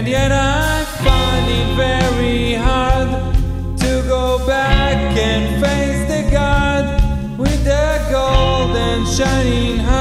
And yet I find it very hard to go back and face the God with the golden shining heart.